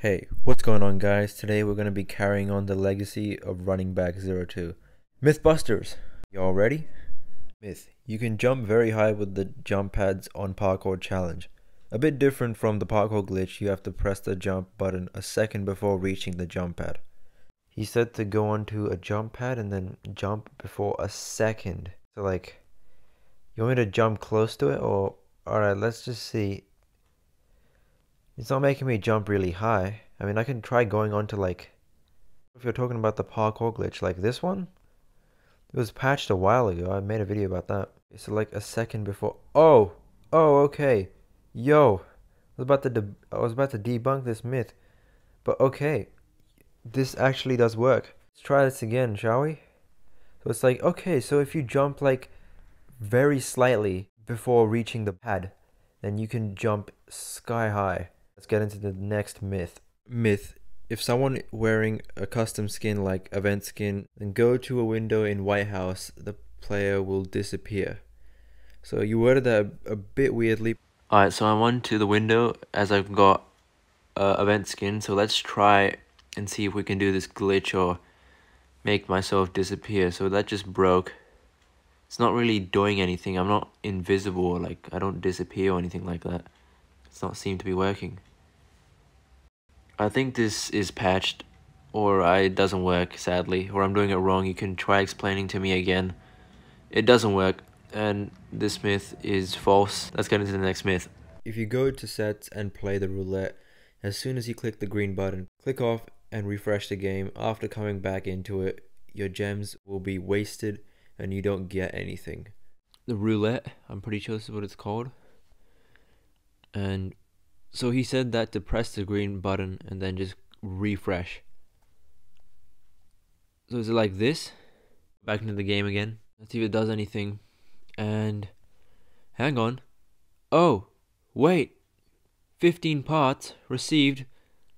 Hey, what's going on guys? Today we're going to be carrying on the legacy of running back 02. Mythbusters, y'all ready? Myth, you can jump very high with the jump pads on Parkour Challenge. A bit different from the parkour glitch, you have to press the jump button a second before reaching the jump pad. He said to go onto a jump pad and then jump before a second. So like, you want me to jump close to it or, alright, let's just see. It's not making me jump really high. I mean, I can try going on to like, if you're talking about the parkour glitch, like this one. It was patched a while ago. I made a video about that. So like a second before. Oh, oh, okay. Yo, I was about to I was about to debunk this myth, but okay, this actually does work. Let's try this again, shall we? So it's like okay, so if you jump like very slightly before reaching the pad, then you can jump sky high. Let's get into the next myth. Myth. If someone wearing a custom skin like event skin and go to a window in White House, the player will disappear. So you worded that a, a bit weirdly. Alright, so I'm on to the window as I've got uh, event skin. So let's try and see if we can do this glitch or make myself disappear. So that just broke. It's not really doing anything. I'm not invisible. Like I don't disappear or anything like that. It's not seem to be working. I think this is patched or I, it doesn't work sadly. Or I'm doing it wrong you can try explaining to me again. It doesn't work and this myth is false. Let's get into the next myth. If you go to sets and play the roulette as soon as you click the green button click off and refresh the game. After coming back into it your gems will be wasted and you don't get anything. The roulette I'm pretty sure this is what it's called. And so he said that to press the green button and then just refresh. So is it like this? Back into the game again. Let's see if it does anything. And hang on. Oh, wait. 15 parts received,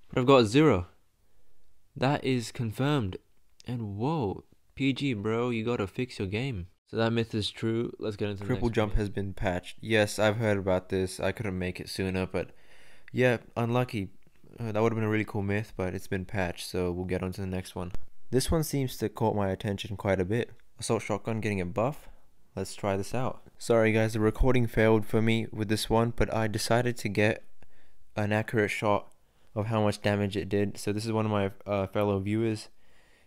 but I've got zero. That is confirmed. And whoa, PG bro, you gotta fix your game. So that myth is true. Let's get into the triple jump has been patched. Yes, I've heard about this. I couldn't make it sooner, but yeah, unlucky. Uh, that would have been a really cool myth, but it's been patched, so we'll get on to the next one. This one seems to caught my attention quite a bit. Assault shotgun getting a buff. Let's try this out. Sorry guys, the recording failed for me with this one, but I decided to get an accurate shot of how much damage it did. So this is one of my uh, fellow viewers.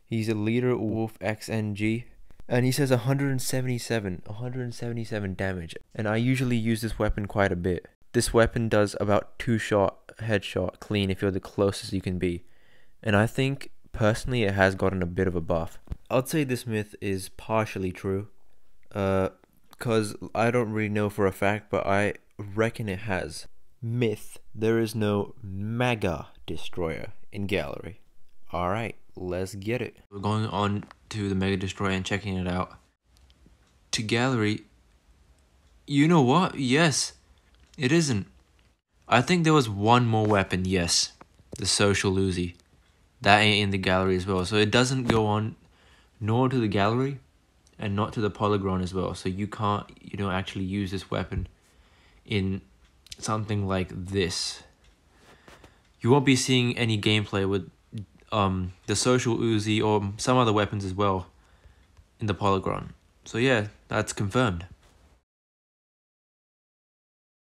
He's a leader Wolf XNG. And he says 177, 177 damage. And I usually use this weapon quite a bit. This weapon does about two shot headshot clean if you're the closest you can be. And I think personally it has gotten a bit of a buff. I'd say this myth is partially true. Uh cuz I don't really know for a fact, but I reckon it has. Myth, there is no mega destroyer in gallery. All right, let's get it. We're going on to the mega destroyer and checking it out. To gallery. You know what? Yes. It isn't. I think there was one more weapon, yes. The social Uzi. That ain't in the gallery as well. So it doesn't go on nor to the gallery and not to the polygon as well. So you can't, you don't actually use this weapon in something like this. You won't be seeing any gameplay with um, the social Uzi or some other weapons as well in the polygon. So yeah, that's confirmed.